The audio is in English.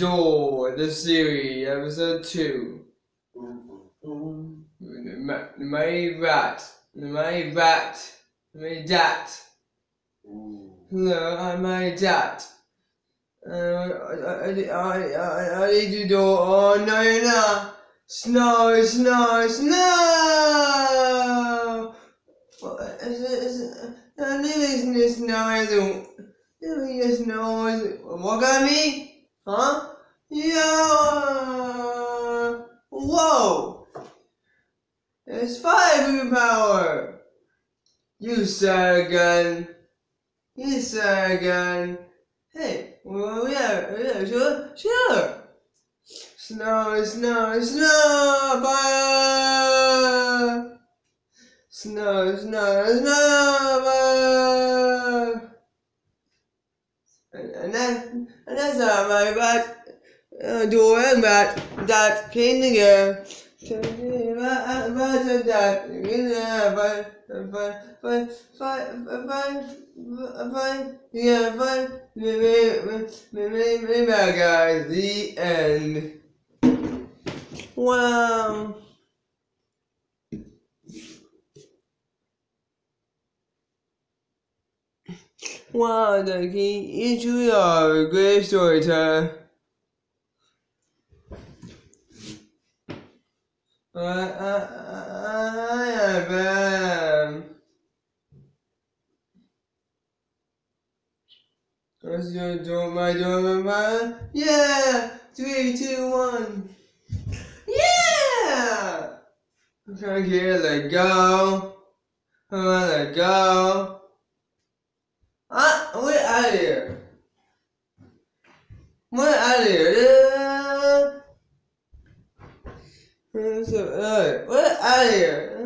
Dhor, the series, episode two. My, my rat, my rat, my dat. Hello, I'm my dat. Uh, I, I, I, I, need to do. Oh no, not. Snow, snow, snow. Well, is it, is it, I knew it's snow. I don't. There snow. What got me? Huh? Yeah. Whoa. It's fire power. You gun. You gun. Hey, well, yeah, yeah, sure, sure. Snow, snow, snow, fire. Snow, snow, snow, fire. But but but but but but yeah but maybe guys the end. Wow. Wow, the you truly are a great storyteller. I, I, I am. What's your door, my door, my Yeah! Three, two, one. Yeah! I'm trying to get let go. I'm gonna let go. Out of here. We're out of here. Alright, we're out of here.